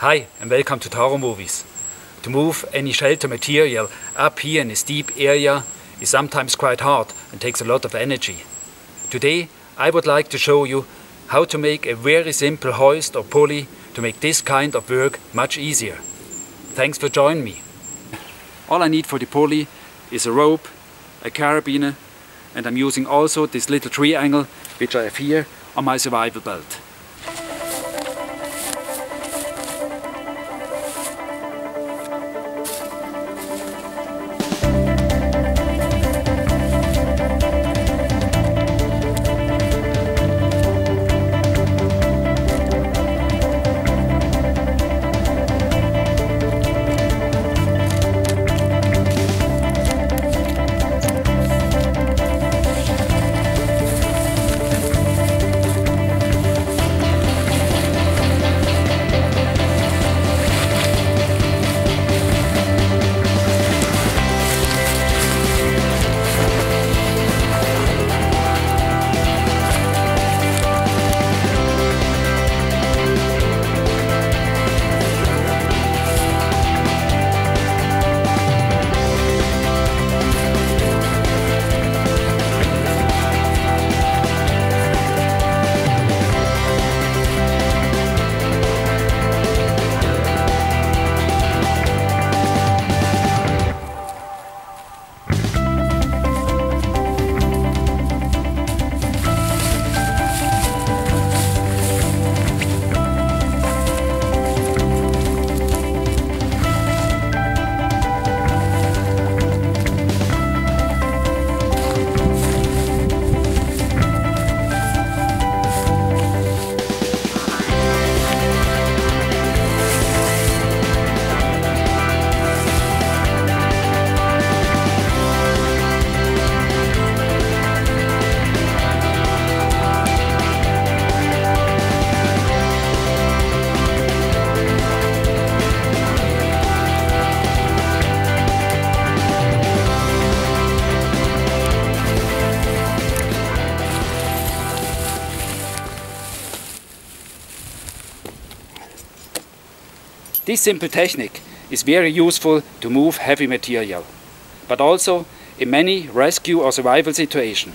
Hi and welcome to Taro Movies. To move any shelter material up here in a steep area is sometimes quite hard and takes a lot of energy. Today I would like to show you how to make a very simple hoist or pulley to make this kind of work much easier. Thanks for joining me. All I need for the pulley is a rope, a carabiner and I'm using also this little triangle which I have here on my survival belt. This simple technique is very useful to move heavy material, but also in many rescue or survival situations.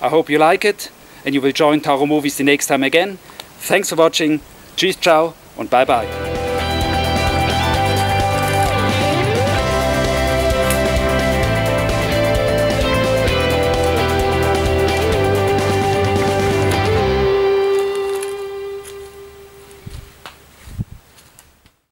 I hope you like it and you will join Taro Movies the next time again. Thanks for watching, tschüss, ciao and bye bye.